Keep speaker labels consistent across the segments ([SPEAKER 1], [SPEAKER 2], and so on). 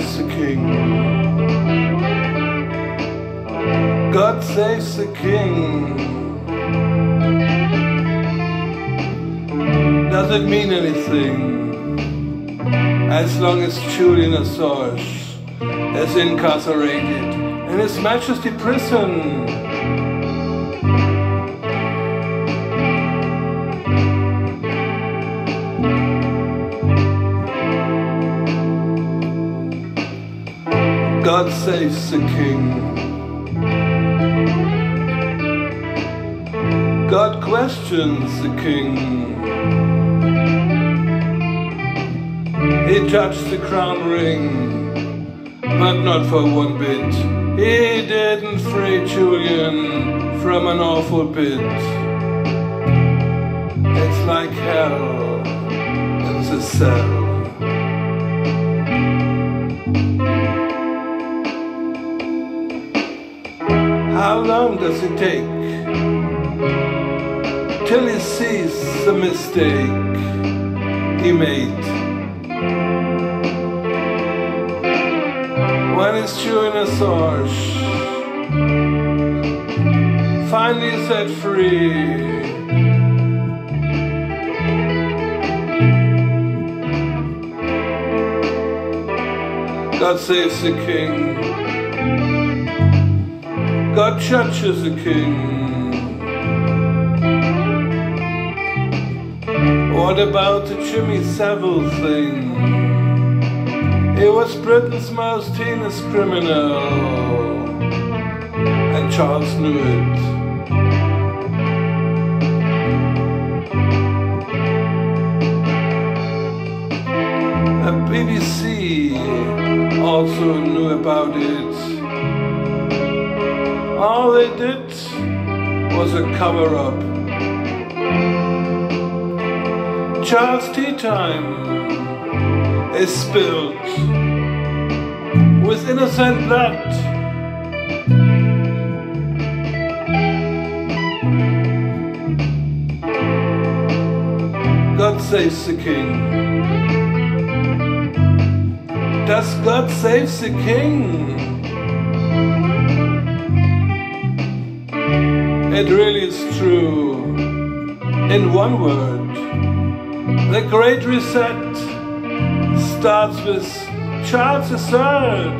[SPEAKER 1] saves the king. God saves the king. Doesn't mean anything? As long as Julian Assange is incarcerated in His Majesty prison. God saves the king. God questions the king. He touched the crown ring, but not for one bit. He didn't free Julian from an awful pit. It's like hell in the cell. How long does it take till he sees the mistake he made? When he's chewing a Assange finally set free. God saves the king. God judges the king. What about the Jimmy Savile thing? He was Britain's most heinous criminal, and Charles knew it. The BBC also knew about it. All they did was a cover up. Charles Tea Time is spilled with innocent blood. God saves the king. Does God save the king? It really is true. In one word, the Great Reset starts with Charles III.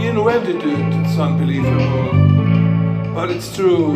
[SPEAKER 1] He invented it, it's unbelievable, but it's true.